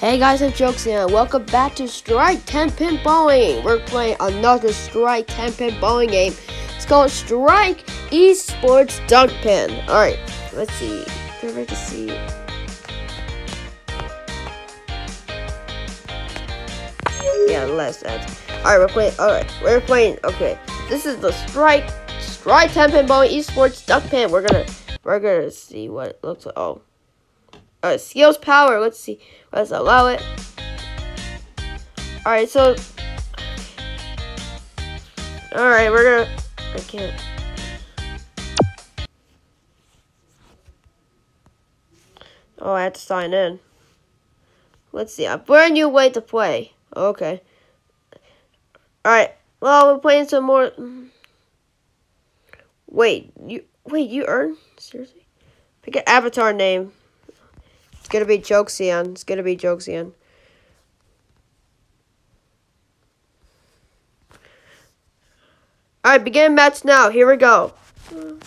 Hey guys, I'm Jokes here. Welcome back to Strike 10 Pin Bowling. We're playing another Strike 10 Pin Bowling game. It's called Strike Esports Dunk Pin. Alright, let's see. Ready to see. Yeah, less ads. Alright, we're playing. Alright, we're playing. Okay, this is the Strike Strike 10 Pin Bowling Esports Dunk Pin. We're gonna we're gonna see what it looks like. Oh. Uh, skills power. Let's see. Let's allow it. Alright, so. Alright, we're gonna. I can't. Oh, I had to sign in. Let's see. A brand new way to play. Okay. Alright. Well, we're playing some more. Wait, you. Wait, you earn? Seriously? Pick an avatar name. It's gonna be Joexian. It's gonna be Joexian. Alright, begin match now. Here we go. Alright,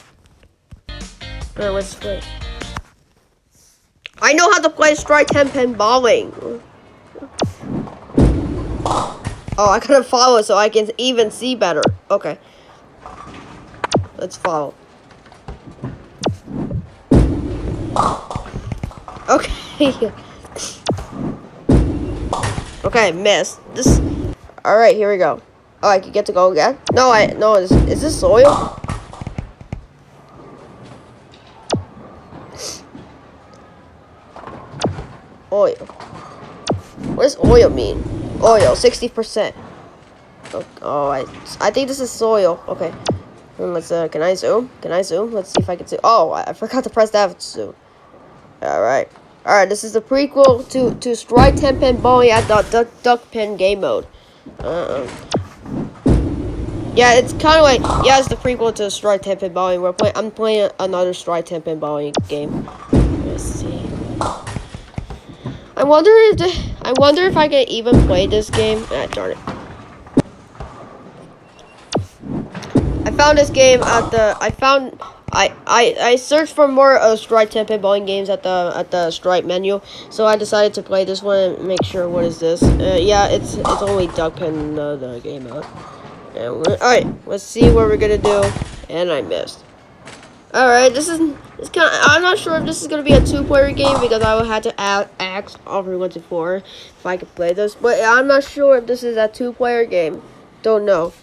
let's play. I know how to play strike 10 pin bowling. Oh, I gotta follow so I can even see better. Okay. Let's follow. Okay. okay, miss. This. All right, here we go. Oh, I can get to go again. No, I no. Is, is this oil? Oil. What does oil mean? Oil, sixty percent. Oh, oh, I I think this is soil. Okay. Let's uh, can I zoom? Can I zoom? Let's see if I can zoom. Oh, I forgot to press that zoom. All right. All right. This is the prequel to to Strike Ten Pin Bowling at the Duck Duck Pin game mode. Uh, yeah, it's kind of like yeah, it's the prequel to Strike Ten Pin Bowling. We're playing. I'm playing another Strike Ten Pin Bowling game. Let's see. I wonder if the, I wonder if I can even play this game. Ah, darn it. I found this game at the. I found. I, I, I searched for more uh, Strike 10 pin bowling games at the at the Strike menu, so I decided to play this one and make sure what is this. Uh, yeah, it's it's only duck pin uh, the game mode. And all right, let's see what we're gonna do. And I missed. All right, this is it's kind. Of, I'm not sure if this is gonna be a two-player game because I will have to add, ask everyone to four if I could play this. But I'm not sure if this is a two-player game. Don't know.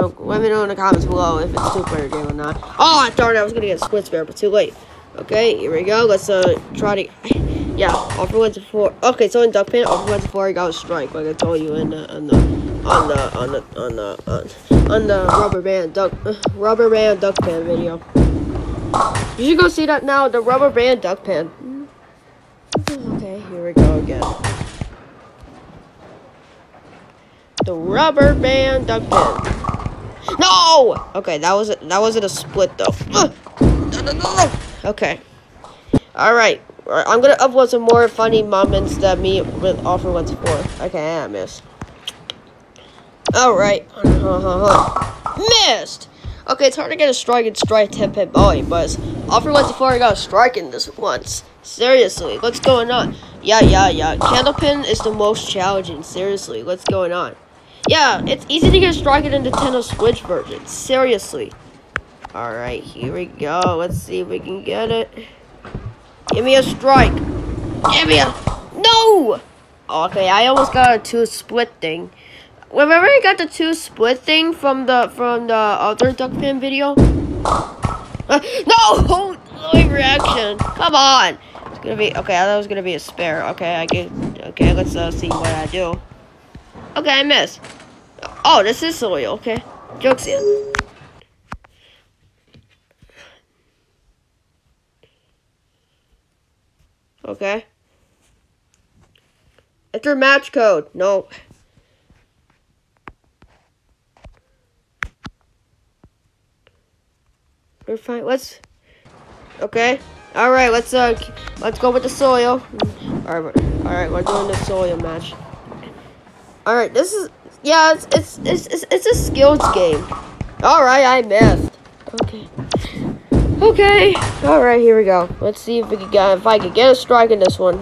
Let me know in the comments below if it's two-player game or not. Oh, darn it, I was gonna get Squid Spare, but too late. Okay, here we go. Let's uh try to. Yeah, offer one to four. Okay, so in Duck Pin, offer one to four, I got a strike, like I told you in the on the on the on the on the on, on the rubber band duck uh, rubber band duck pan video. You should go see that now. The rubber band duck pan. Okay, here we go again. The rubber band duck pan. No! Okay, that was that wasn't a split though. No, no, no, okay. All right. I'm gonna upload some more funny moments that me with offer ones for. Okay, I missed. All right. Missed. Okay, it's hard to get a strike and strike 10 pin bowling, but offer once before I got a strike in this once. Seriously, what's going on? Yeah, yeah, yeah. Candlepin is the most challenging. Seriously, what's going on? Yeah, it's easy to get strike in the Nintendo Switch version. Seriously. Alright, here we go. Let's see if we can get it. Give me a strike. Give me a... No! Okay, I almost got a two split thing. Remember I got the two split thing from the from the other duck pin video? No! My reaction. Come on. It's gonna be okay. I thought it was gonna be a spare. Okay, I get. Okay, let's uh, see what I do. Okay, I missed. Oh, this is soil. Okay, jokes in. Okay. Enter match code. No. We're fine. Let's. Okay. All right. Let's uh. Let's go with the soil. All right. All right. We're doing the soil match. All right. This is. Yeah. It's it's it's it's, it's a skills game. All right. I missed. Okay. Okay. All right. Here we go. Let's see if we can get if I can get a strike in this one.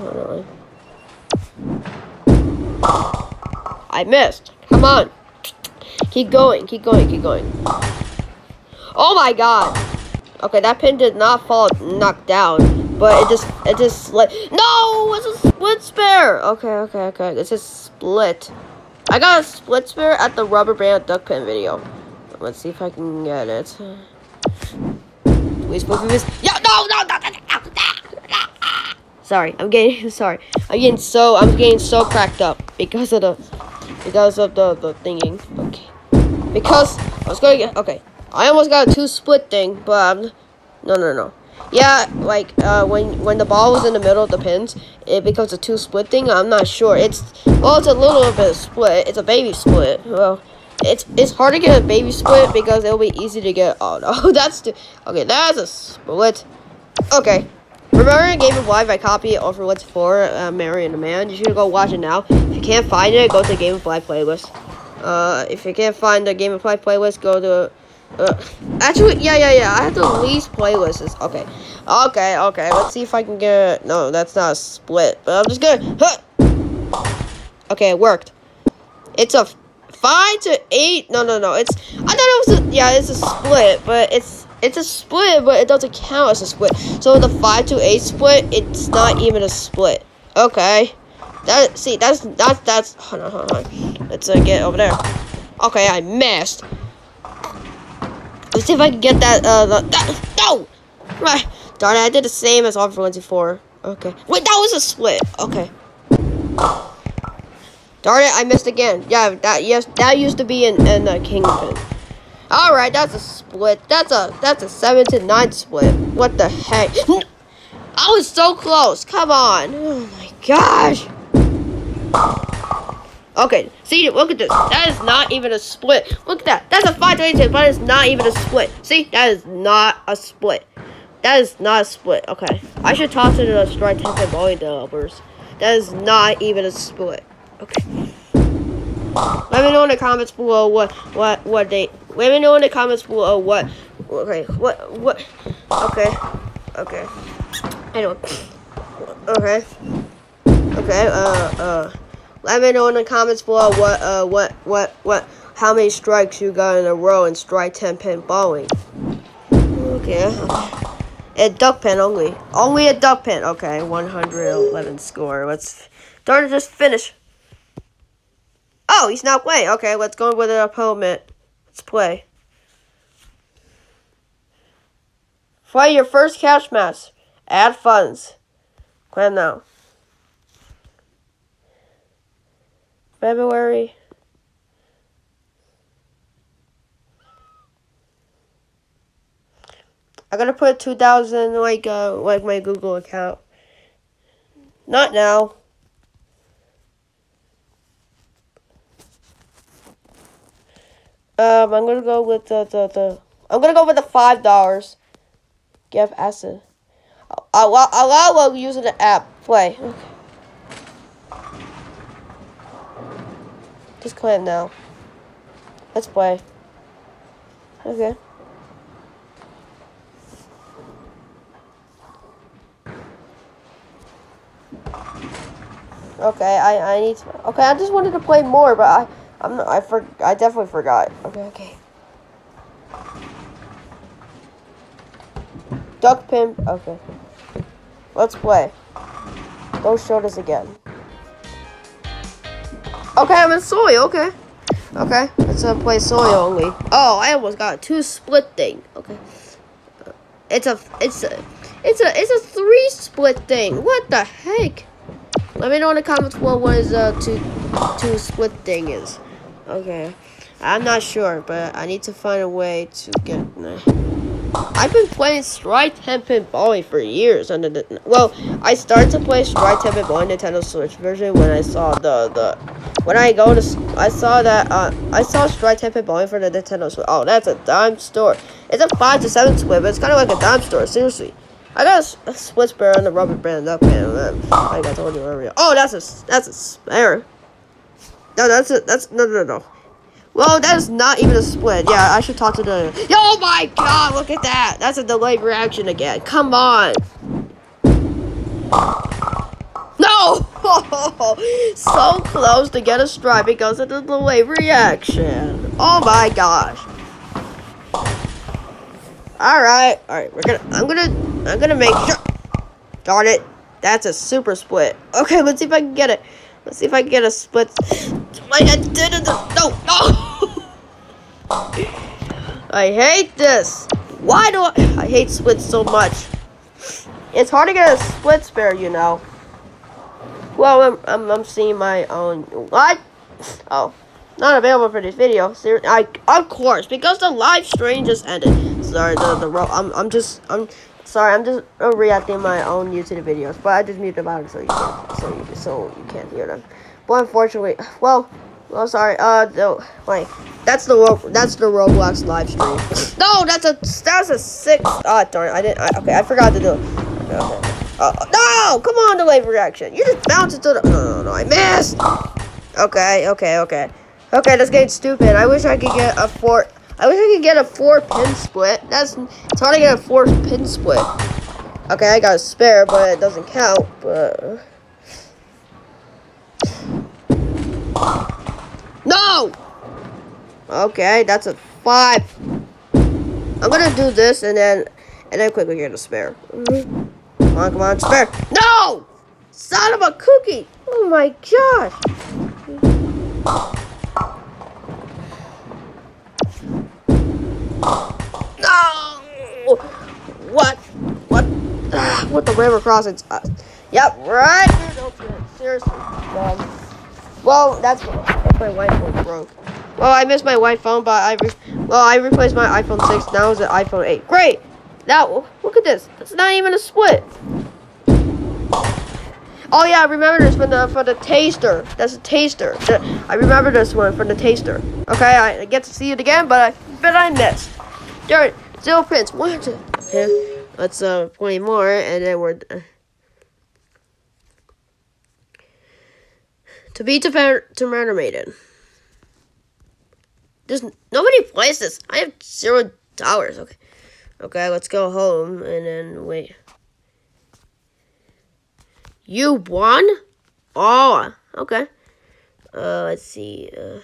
I missed. Come on. Keep going, keep going, keep going. Oh my god. Okay, that pin did not fall knocked down, but it just it just like no, it's a split spare. Okay, okay, okay. It's a split. I got a split spare at the rubber band duck pin video. Let's see if I can get it. Please, please. Yeah, no, no, no, no, no. Sorry, I'm getting sorry. I'm getting so I'm getting so cracked up because of the because of the the thinking. Okay, because I was going to get okay. I almost got a two split thing, but um, no, no, no. Yeah, like uh, when when the ball was in the middle of the pins, it becomes a two split thing. I'm not sure. It's well, it's a little bit split. It's a baby split. Well, it's it's hard to get a baby split because it'll be easy to get. Oh no, that's the, okay. That's a split. Okay. Remember in Game of Life, I copied it over what's for uh, Mary and the Man. You should go watch it now. If you can't find it, go to Game of Life playlist. Uh, if you can't find the Game of Life playlist, go to uh, actually, yeah, yeah, yeah. I have the least playlists. Okay, okay, okay. Let's see if I can get. No, that's not a split. But I'm just gonna. Huh. Okay, it worked. It's a five to eight. No, no, no. It's. I thought it was. A, yeah, it's a split, but it's it's a split, but it doesn't count as a split. So the five to eight split, it's not even a split. Okay. That see, that's that's that's. Hold on, hold on. Let's uh, get over there. Okay, I missed. Let's see if I can get that, uh, the, that, no! Right. Darn it, I did the same as Offer 24. Okay. Wait, that was a split. Okay. Darn it, I missed again. Yeah, that, yes, that used to be in, in the Kingpin. Alright, that's a split. That's a, that's a 7 to 9 split. What the heck? I was so close. Come on. Oh my gosh. Okay, see, look at this. That is not even a split. Look at that. That's a 5 to 8 but it's not even a split. See, that is not a split. That is not a split. Okay, I should talk to the Strike Ten Pin bowling developers. That is not even a split. Okay. Let me know in the comments below what what what they. Let me know in the comments below what. Okay, what what? Okay, okay. Anyway, okay, okay. Uh uh. Let me know in the comments below what uh what what what how many strikes you got in a row in strike ten pin bowling. Okay. A duck pin only. Only a duck pin. Okay, 111 score. Let's darn just finish. Oh, he's not playing. Okay, let's go with an opponent. Let's play. Play your first cash match. Add funds. Plan now. February. I'm gonna put 2000 like uh like my Google account. Not now. Um, I'm gonna go with the the, the I'm gonna go with the five dollars. Give acid. I'll, I'll allow using the app. Play. Okay. Just clan now. Let's play. Okay. Okay, I I need to. Okay, I just wanted to play more, but I I'm I for I definitely forgot. Okay, okay. Duck pin, Okay. Let's play. Don't show this again. Okay, I'm in soy. Okay. Okay, let's uh, play soy only. Oh, I almost got a two split thing. Okay. It's a, it's a, it's a, it's a three split thing. What the heck? Let me know in the comments below what is a two, two split thing is. Okay. I'm not sure, but I need to find a way to get. I've been playing Strike Ten Pin Bowling for years. Under the well, I started to play Strike Ten Pin Bowling Nintendo Switch version when I saw the the when I go to I saw that uh I saw Strike Ten Pin Bowling for the Nintendo Switch. Oh, that's a dime store. It's a five to seven split, but it's kind of like a dime store. Seriously. I got a, a spare on the rubber band up and like I told you earlier. Oh, that's a that's a spare. No, that's a that's no no no. Well, that is not even a split. Yeah, I should talk to the. Oh my god, look at that! That's a delayed reaction again. Come on. No! So close to get a strike because of the delayed reaction. Oh my gosh. All right, all right. We're gonna. I'm gonna. I'm gonna make sure. Darn it. That's a super split. Okay, let's see if I can get it. Let's see if I can get a split. My head did it. No, no. I hate this. Why do I? I hate splits so much. It's hard to get a split spare, you know. Well, I'm, I'm, I'm seeing my own. What? Oh, not available for this video. Ser I, of course, because the live stream just ended. Sorry, the the I'm I'm just I'm sorry. I'm just uh, reacting my own YouTube videos, but I just muted them out so you can't so you so you can't hear them. But unfortunately, well, well, sorry. Uh, no, wait. That's the that's the Roblox live stream. No, that's a that's a six. Ah, oh, darn! I didn't. I, okay, I forgot to do. It. Okay. Uh, no! Come on, delay reaction. You just bounced into the. No, no, no, I missed. Okay, okay, okay. Okay, that's getting stupid. I wish I could get a four. I wish I could get a four pin split. That's it's hard to get a four pin split. Okay, I got a spare, but it doesn't count. But no. Okay, that's a five. I'm gonna do this and then and then quickly get a spare. Come on, come on, spare. No! Son of a cookie! Oh my gosh! No! What? What? what the river crossings? Uh, yep, right. Seriously. Um, well, that's, that's my white phone broke. Well, I missed my white phone, but I well I replaced my iPhone 6. Now it's an iPhone 8. Great. Now, look at this. It's not even a split. Oh yeah, I remember this from the for the taster. That's a taster. I remember this one from the taster. Okay, I get to see it again, but I bet I missed. There, zero pins. One, two. Okay, let's uh play more, and then we're. To be to to murder maiden. There's nobody plays this. I have zero dollars. Okay. Okay, let's go home and then wait. You won? Oh, okay. Uh, let's see. Uh,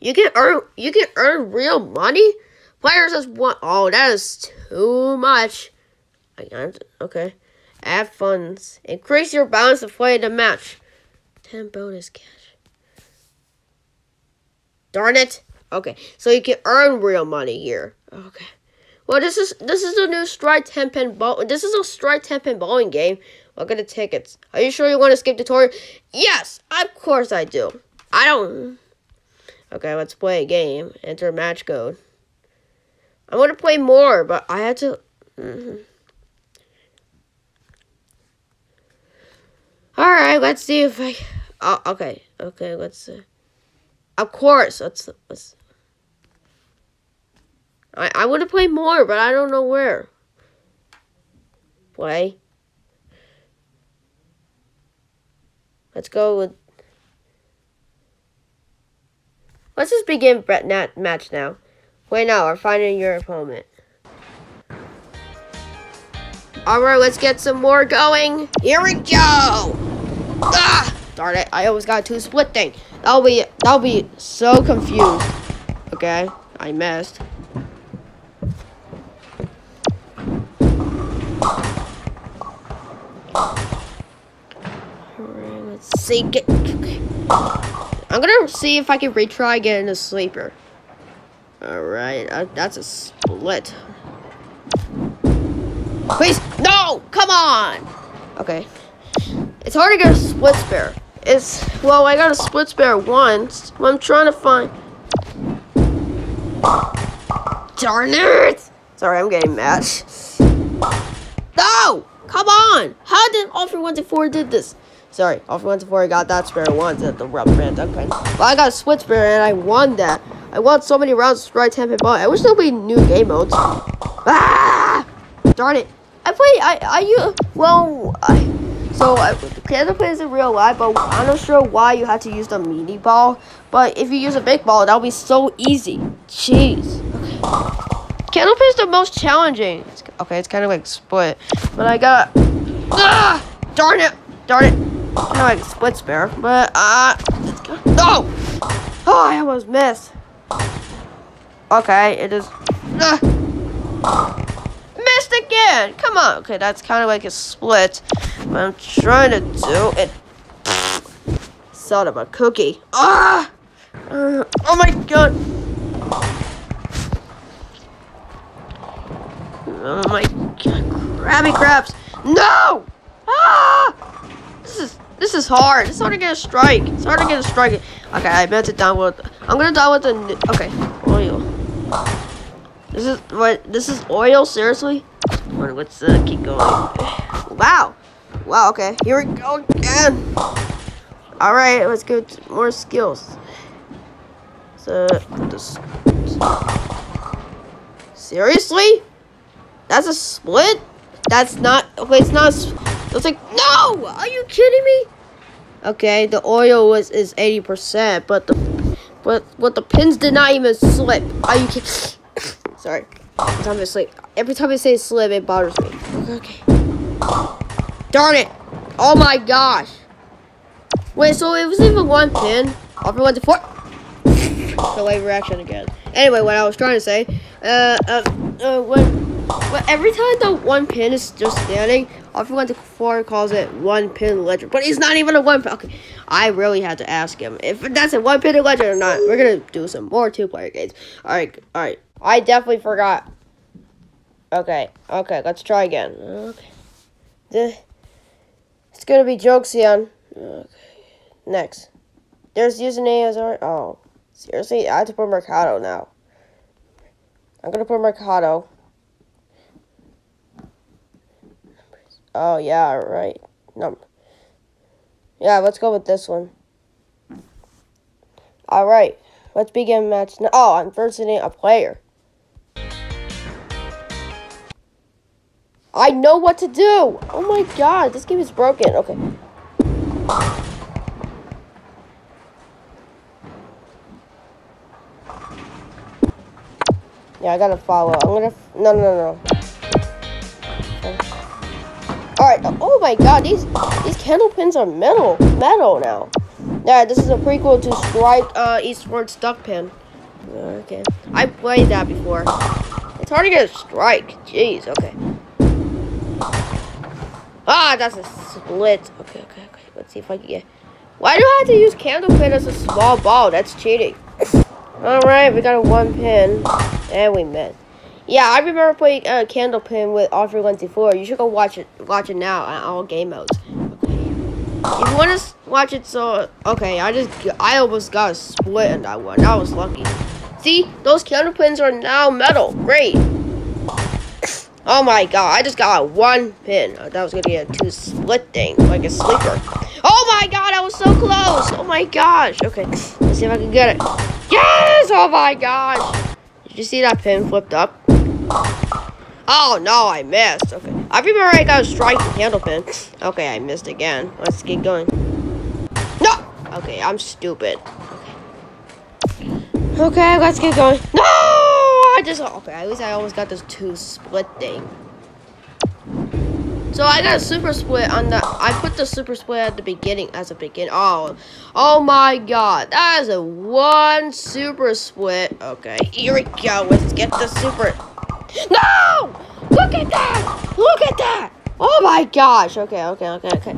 you can earn you can earn real money. Players just want. Oh, that is too much. I got okay. Add funds. Increase your balance to play the match. Ten bonus cash. Darn it. Okay, so you can earn real money here. Okay. Well, this is this is a new Strike 10 pin ball. This is a Strike 10 pin bowling game. Look at the tickets. Are you sure you want to skip the tutorial? Yes, of course I do. I don't. Okay, let's play a game. Enter match code. I want to play more, but I had to. Mm -hmm. All right, let's see if I. Oh, okay, okay, let's. Uh, of course, let's let's. I, I want to play more, but I don't know where. Play. Let's go with... Let's just begin Nat match now. Play now, we're finding your opponent. Alright, let's get some more going. Here we go! Ah! Darn it, I always got two split thing. That'll be, that'll be so confused. Okay, I missed. Alright let's see. Get, I'm gonna see if I can retry getting a sleeper. Alright, uh, that's a split. Please, no! Come on! Okay. It's hard to get a split spare. It's, well, I got a split spare once. I'm trying to find... Darn it! Sorry, I'm getting mad. No! Come on! How did to Four did this? Sorry, to Four got that spare once at the rubber band okay. Well, I got a split spare and I won that. I won so many rounds right temp and ball. I wish there'd be new game modes. Ah! Darn it. I play, I, I, you, well, I, so, I, Canada plays in real life, but I'm not sure why you had to use the mini ball. But if you use a big ball, that'll be so easy. Jeez. Okay. Candlepin is the most challenging. It's, okay, it's kind of like split. But I got Ah! Darn it! Darn it! Know I can split spare, but uh. No! Oh, I almost missed. Okay, it is. Uh, missed again! Come on. Okay, that's kind of like a split. I'm trying to do it. Son of a cookie. Ah! Uh, oh my god! Oh my god, crabby crabs! No! Ah! This is this is hard. It's hard to get a strike. It's hard to get a strike. Okay, I meant to download. I'm gonna download the. Okay. This is what? This is oil. Seriously? Let's uh, keep going. Wow. Wow. Okay, here we go again. All right, let's go to more skills. So this. Seriously? That's a split? That's not, okay, it's not, it's like, no! Are you kidding me? Okay, the oil was is 80%, but the, but, but the pins did not even slip. Are you kidding? Sorry. Every time I say, every time I say slip, it bothers me. Okay. Darn it! Oh my gosh! Wait, so it was even one pin. Offer one to four. Delay reaction again. Anyway, what I was trying to say, uh, uh, uh when but every time the one pin is just standing, everyone to four calls it one pin legend. But it's not even a one pin. Okay, I really had to ask him if that's a one pin legend or not. We're gonna do some more two player games. All right, all right. I definitely forgot. Okay, okay. Let's try again. Okay. It's gonna be Joexian. Okay. Next. There's username as. Oh, seriously? I have to put Mercado now. I'm gonna put Mercado. Oh, yeah, right. No. Yeah, let's go with this one. Alright, let's begin match now. Oh, I'm versing a player. I know what to do! Oh my god, this game is broken. Okay. Yeah, I gotta follow. I'm gonna. No, no, no, no. Alright, oh my god, these these candle pins are metal, metal now. Yeah, this is a prequel to Strike uh, Duck Pin. Okay, I played that before. It's hard to get a strike. Jeez, okay. Ah, that's a split. Okay, okay, okay. Let's see if I can get... Why do I have to use candle pin as a small ball? That's cheating. Alright, we got a one pin. And we missed. Yeah, I remember playing uh, Candlepin with Offer 124. You should go watch it watch it now on all game modes. If you want to watch it, so okay, I just I almost got a split in that one. I was lucky. See, those Candlepins are now metal. Great. Oh my god, I just got one pin. that was gonna be a two split thing, like a sleeper. Oh my god, I was so close. Oh my gosh. Okay, let's see if I can get it. Yes! Oh my gosh. Did you see that pin flipped up? Oh, no, I missed. Okay. I remember I got a strike and candle pin. Okay, I missed again. Let's get going. No! Okay, I'm stupid. Okay, okay let's get going. No! I just... Okay, at least I almost got this two split thing. So I got a super split on the. I put the super split at the beginning as a begin. Oh, oh my god, that is a one super split. Okay, here we go. Let's get the super. No! Look at that! Look at that! Oh my gosh. Okay, okay, okay, okay.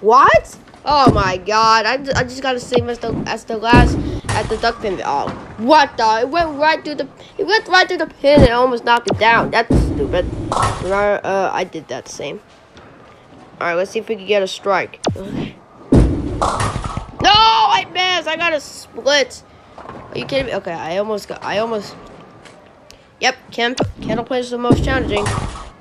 What? Oh my god. I, I just got the same as the as the last at the duck pin. Oh, what the? It went right through the it went right through the pin and almost knocked it down. That's stupid. Uh, I did that same. Alright, let's see if we can get a strike. No, I missed. I got a split. Are you kidding me? Okay, I almost got I almost Yep, can candle pin is the most challenging.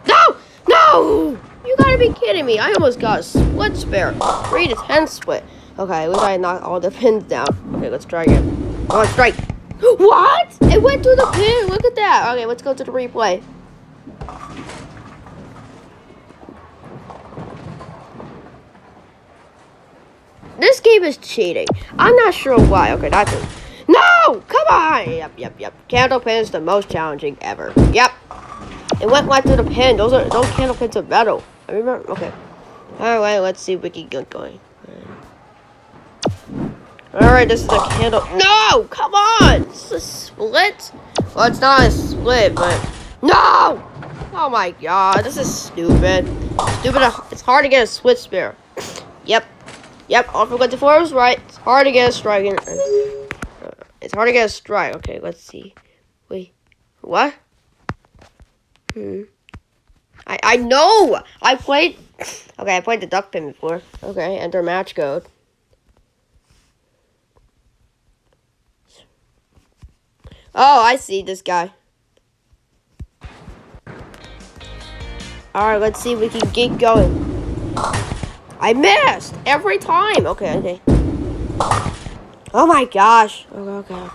No! No! You gotta be kidding me. I almost got a split spare. 3 to 10 split. Okay, at least I knocked all the pins down. Okay, let's try again. Oh, strike. What? It went through the pin. Look at that. Okay, let's go to the replay. This game is cheating. I'm not sure why. Okay, that's it. No! Come on! Yep, yep, yep. Candlepin is the most challenging ever. Yep. It went right through the pin. Those are those candle pins are metal. I remember. Okay. All right. Let's see if we can get going. All right. This is a candle. No! Come on! A split. Well, it's not a split, but no! Oh my god, this is stupid. Stupid. It's hard to get a split spear. Yep. Yep. All for good to four was right. It's hard to get a strike. It's hard to get a strike. Okay. Let's see. Wait. What? Hmm. I I know. I played. Okay, I played the duck pin before. Okay, enter match code. Oh, I see this guy. Alright, let's see if we can get going. I missed! Every time! Okay, okay. Oh my gosh. Okay, okay.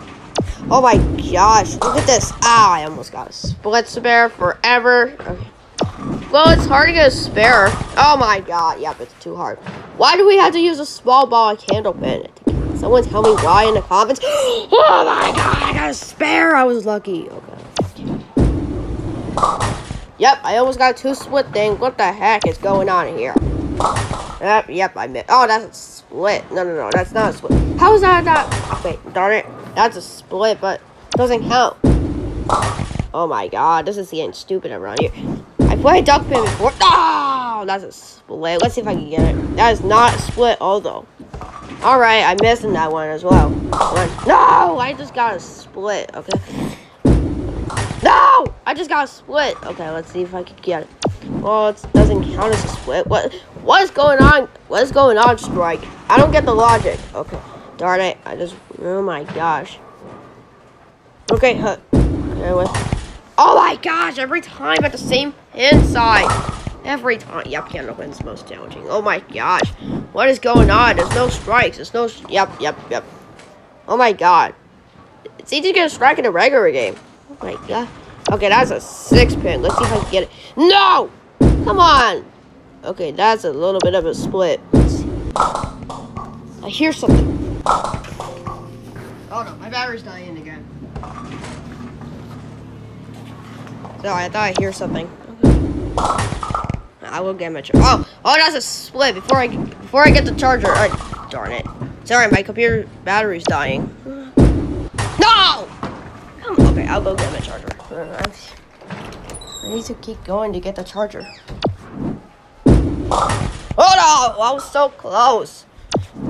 Oh my gosh. Look at this. Ah, I almost got a split spare forever. Okay. Well, it's hard to get a spare. Oh my god. Yep, it's too hard. Why do we have to use a small ball of candle pin? Someone tell me why in the comments. oh my god, I got a spare. I was lucky. Okay. Yep, I almost got two split things. What the heck is going on here? Yep, yep, I missed. Oh, that's a split. No, no, no, that's not a split. How is that not? Wait, darn it. That's a split, but doesn't count. Oh my god, this is getting stupid around here. I played duck pin before. Oh, that's a split. Let's see if I can get it. That is not a split, although. Alright, I missed in that one as well. No! I just got a split, okay. No! I just got a split. Okay, let's see if I can get it. Well, it doesn't count as a split. What? What is going on? What is going on, Strike? I don't get the logic. Okay. Darn it. I just... Oh my gosh. Okay, huh. Oh my gosh, every time at the same inside. Every time. Yep, candle wins most challenging. Oh my gosh. What is going on? There's no strikes. There's no... Yep, yep, yep. Oh my god. It's easy to get a strike in a regular game. Oh my god. Okay, that's a six pin. Let's see if I can get it. No! Come on! Okay, that's a little bit of a split. I hear something. Oh no, my battery's dying again. Sorry, I thought I hear something. I will get my charger. Oh, oh, that's a split before I before I get the charger. Oh, darn it. Sorry, my computer battery's dying. No! Come, on. okay, I'll go get my charger. I need to keep going to get the charger. Oh no! I was so close.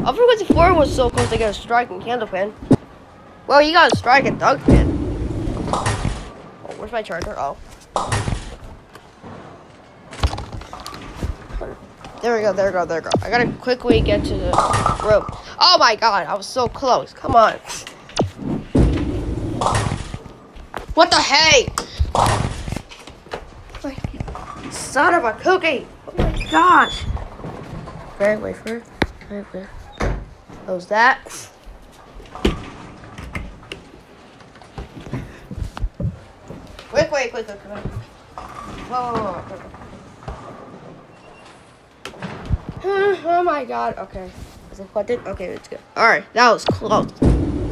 I forgot the four was so close to get a strike in candle pin. Well, you got a strike in duck pin. Oh, where's my charger? Oh. There we go, there we go, there we go. I gotta quickly get to the room. Oh my god, I was so close. Come on. What the heck? Son of a cookie! Gosh! It. Wait for it. Close that. Quick, wait, quick, quick, quick. Whoa, oh my god. Okay. Is it plugged in? Okay, it's good. Alright, that was close.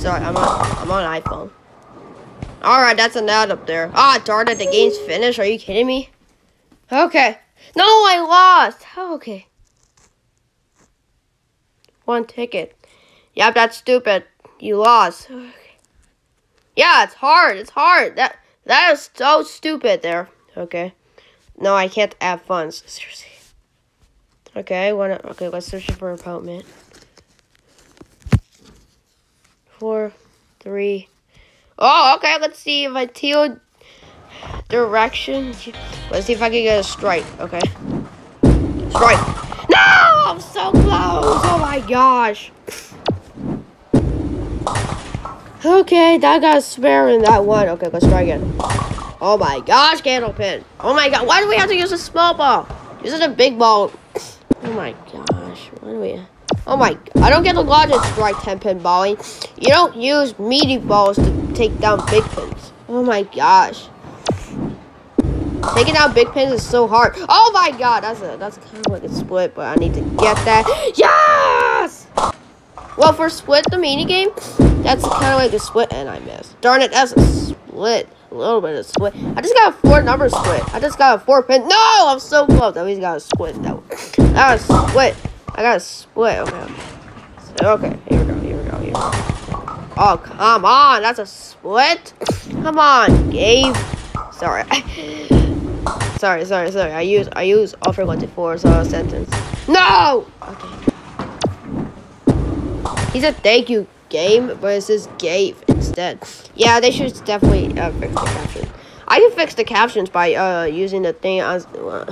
Sorry, I'm on I'm on iPhone. Alright, that's an ad up there. Ah, darn it, the game's finished. Are you kidding me? Okay. No, I lost. Oh, okay. One ticket. Yep, that's stupid. You lost. Oh, okay. Yeah, it's hard. It's hard. That that is so stupid there. Okay. No, I can't add funds. Seriously. Okay, wanna okay, let's search for apartment. Four, three. Oh, okay, let's see if I teal direction. Let's see if I can get a strike. Okay. Strike. No! I'm so close! Oh my gosh. Okay, that got a spare in that one. Okay, let's try again. Oh my gosh, candlepin. Oh my god, why do we have to use a small ball? Use a big ball. Oh my gosh, what do we... Oh my, I don't get the logic strike 10 pin balling. You don't use meaty balls to take down big pins. Oh my gosh. Taking out big pins is so hard. Oh my god, that's a that's kind of like a split, but I need to get that. Yes! Well, for split the mini game, that's kind of like a split, and I missed. Darn it, that's a split. A little bit of split. I just got a four number split. I just got a four pin. No, I'm so close. At least got a split. That, one. that was split. I got a split. Okay. Okay, here we go. Here we go. Here we go. Oh, come on. That's a split. Come on, Gabe. Sorry. sorry, sorry, sorry. I use I use offer one to four so a sentence. No. Okay. He said thank you, game, but it says Gabe instead. Yeah, they should definitely uh, fix the. I can fix the captions by uh, using the thing as uh,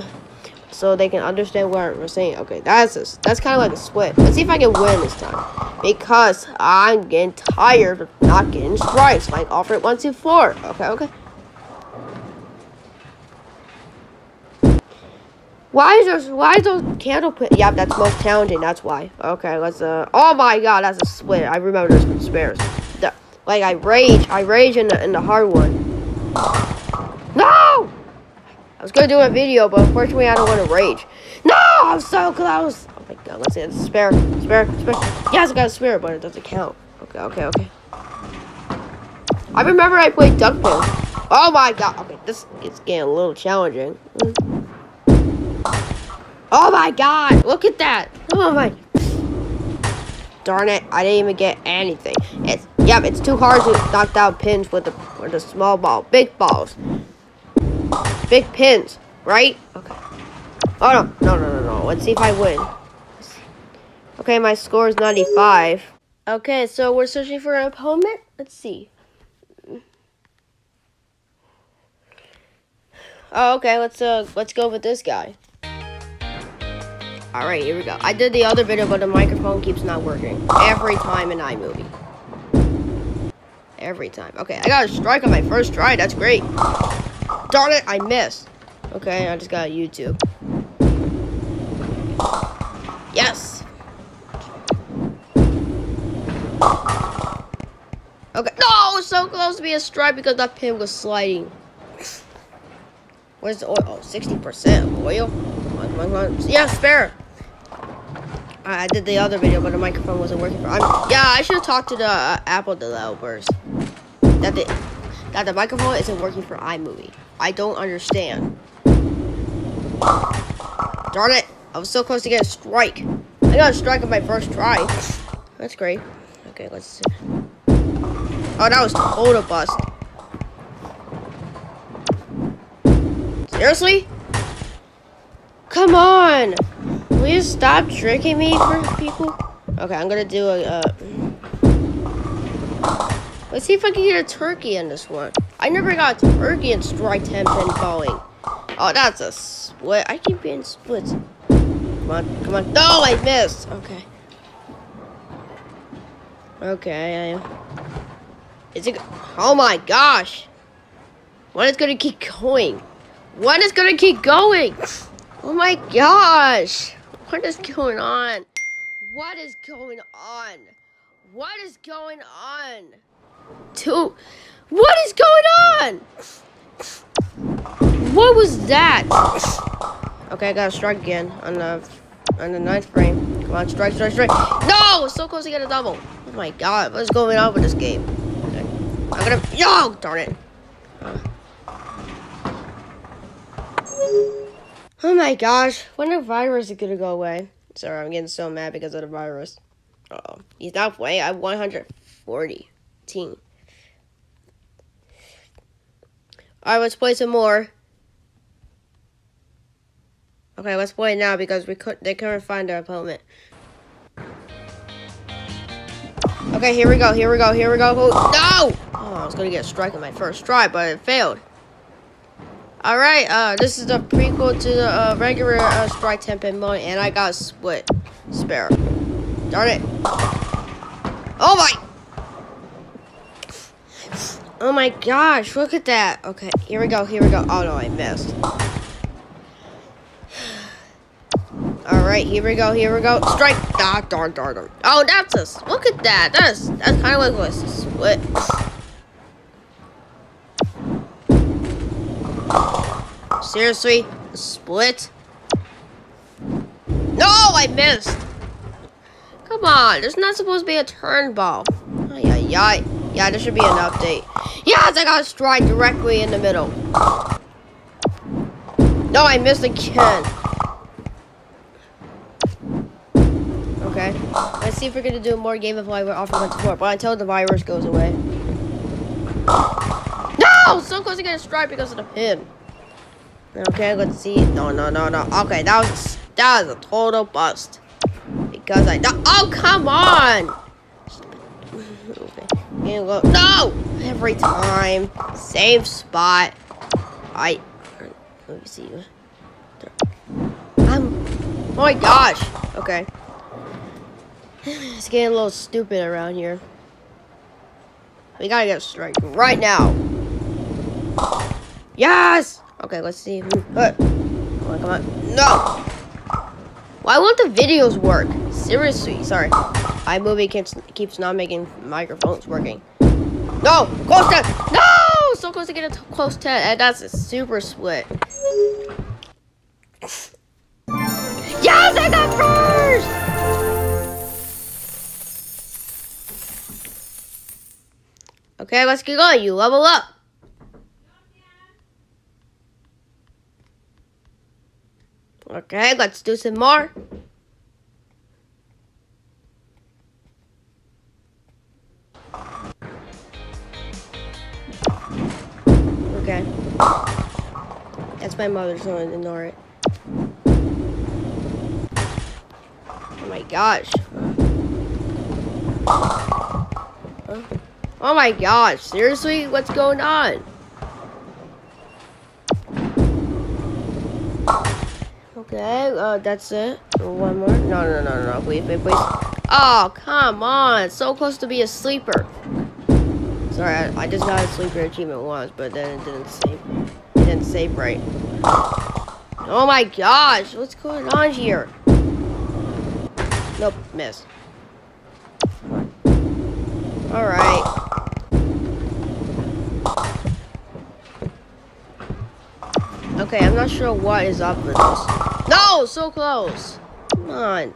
so they can understand what we're saying. Okay, that's a, that's kind of like a split. Let's see if I can win this time because I'm getting tired of not getting strikes like offer it one two four. Okay, okay. Why is there, why is those candle put, yep, that's most challenging, that's why. Okay, let's, uh, oh my god, that's a split. I remember this from spares. The, like, I rage, I rage in the, in the hard one. No! I was gonna do a video, but unfortunately I don't want to rage. No! I'm so close! Oh my god, let's see, it's spare, spare, spare. Yes, I got a spare, but it doesn't count. Okay, okay, okay. I remember I played Duck Oh my god, okay, this is getting a little challenging. Mm -hmm. Oh my god, look at that. Oh my. Darn it, I didn't even get anything. It's, yep, it's too hard to knock down pins with the, with the small ball. Big balls. Big pins, right? Okay. Oh, no, no, no, no, no. Let's see if I win. Okay, my score is 95. Okay, so we're searching for an opponent. Let's see. Oh, okay, let's uh let's go with this guy. Alright, here we go. I did the other video, but the microphone keeps not working. Every time in iMovie. Every time. Okay, I got a strike on my first try. That's great. Darn it, I missed. Okay, I just got YouTube. Yes. Okay. No, so close to be a strike because that pin was sliding. Where's the oil? Oh, 60% oil. Yeah, spare. I did the other video, but the microphone wasn't working for. I'm, yeah, I should talk to the uh, Apple developers that the that the microphone isn't working for iMovie. I don't understand. Darn it! I was so close to get a strike. I got a strike on my first try. That's great. Okay, let's see. Oh, that was total bust. Seriously? Come on! You stop tricking me for people? Okay, I'm gonna do a, uh... Let's see if I can get a turkey in this one. I never got a turkey in strike 10 pin bowling. Oh, that's a split. I keep getting splits. Come on, come on. No, I missed. Okay. Okay. Is it... Oh my gosh. One is gonna keep going. One is gonna keep going. Oh my gosh. What is going on? What is going on? What is going on? Two. What is going on? What was that? Okay, I got a strike again on the on the ninth frame. Come on, strike, strike, strike. No! So close to get a double. Oh my god, what's going on with this game? Okay. I'm gonna. Yo! Darn it. Uh. Oh my gosh, when the virus is gonna go away? Sorry, I'm getting so mad because of the virus. Uh oh, he's not playing. I have 140 team. Alright, let's play some more. Okay, let's play now because we could they couldn't find our opponent. Okay, here we go, here we go, here we go. No! Oh, I was gonna get a strike on my first try, but it failed. Alright, uh, this is the prequel to the uh, regular uh, Strike 10 pin mode, and I got split spare. Darn it. Oh my! Oh my gosh, look at that. Okay, here we go, here we go. Oh no, I missed. Alright, here we go, here we go. Strike! Ah, darn, darn, darn. Oh, that's a, look at that. That's, that's kind of like a split. Seriously? Split? No, I missed. Come on, there's not supposed to be a turn ball. Yeah, yeah, yeah. There should be an update. Yes, I got a strike directly in the middle. No, I missed again. Okay. Let's see if we're gonna do more game of life with offensive support, but until the virus goes away. No! So close to get a strike because of the pin. Okay, let's see. No, no, no, no. Okay, that was that was a total bust. Because I Oh, come on! okay. No! Every time. Same spot. I. Let me see. I'm. Oh my gosh. Okay. It's getting a little stupid around here. We gotta get a strike right now. Yes! Okay, let's see. Come on, come on. No! Why won't the videos work? Seriously, sorry. iMovie keeps, keeps not making microphones working. No! Close 10! No! So close to get a close 10. And that's a super split. Yes! I got first! Okay, let's get going. You level up. Okay, let's do some more. Okay. That's my mother, so ignore it. Oh my gosh. Oh my gosh, seriously? What's going on? Okay, uh, that's it. One more. No, no, no, no, wait, wait, wait. Oh, come on. So close to be a sleeper. Sorry, I, I just got a sleeper achievement once, but then it didn't save. It didn't save right. Oh my gosh, what's going on here? Nope, miss. Alright. Okay, I'm not sure what is up with this. No, so close. Come on.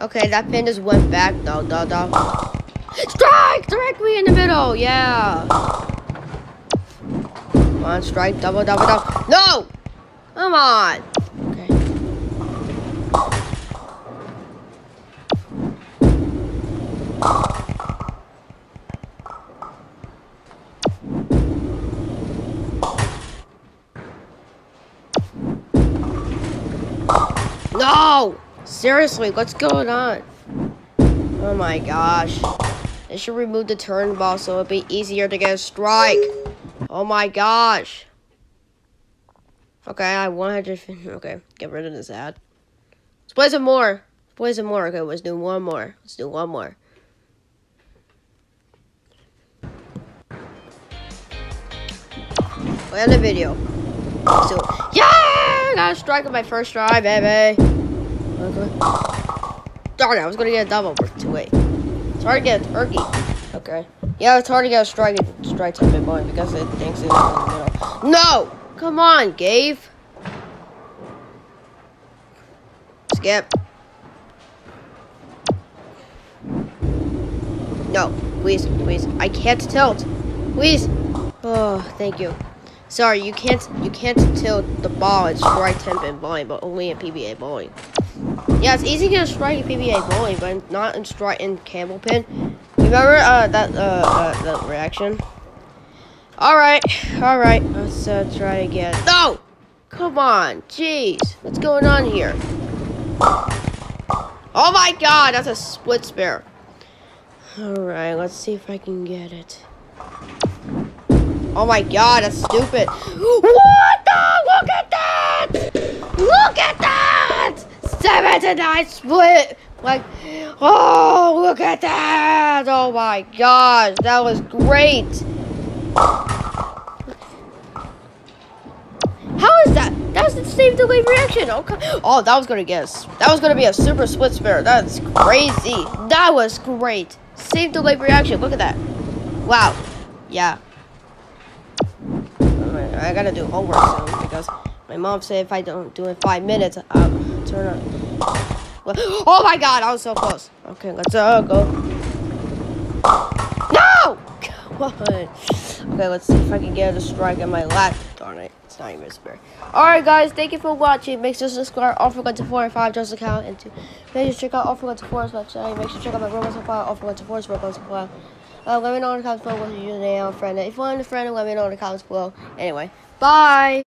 Okay, that pin just went back though. Duh, duh. Strike! Directly in the middle. Yeah. Come on, strike. Double, double, double. No! Come on. No! Seriously, what's going on? Oh my gosh. They should remove the turn ball so it'd be easier to get a strike. Oh my gosh. Okay, I 100. Okay, get rid of this ad. Let's play some more. Let's play some more. Okay, let's do one more. Let's do one more. Play the video. So, yeah! Got a strike on my first try, baby. Okay. Darn it, I was gonna get a double, but too late. It's hard to get a turkey. Okay. Yeah, it's hard to get a strike strike of bowling because it thinks it's in the middle. No! Come on, Gabe. Skip. No, please, please. I can't tilt. Please. Oh, thank you. Sorry, you can't you can't tilt the ball in Strike Ten Pin bowling, but only in PBA bowling. Yeah, it's easy to a strike in PBA bowling, but not in strike in candle pin. Remember uh, that uh, uh, that reaction? All right, all right. Let's uh, try again. No, come on, jeez, what's going on here? Oh my God, that's a split spare. All right, let's see if I can get it. Oh my god, that's stupid. What the? Look at that! Look at that! Seven to nine split. Like, oh, look at that! Oh my gosh, that was great. How is that? That was the same delayed reaction. Okay. Oh, that was gonna guess. That was gonna be a super split spare. That's crazy. That was great. Same delayed reaction. Look at that. Wow. Yeah. I gotta do homework soon my mom said if I don't do it five minutes, uh, turn it. Oh my god, I was so close. Okay, let's uh, go. No! Okay, let's see if I can get a strike in my last. Darn it, it's not even a spare. Alright, guys, thank you for watching. Make sure to subscribe. All forgot to 4 and 5 just account. And to make sure to check out All forgot to 4's website. Make sure to check out my Roblox profile. All forgot to 4's Roblox profile. Uh, let me know in the comments below what your username and friend. If you want a friend, let me know in the comments below. Anyway, bye!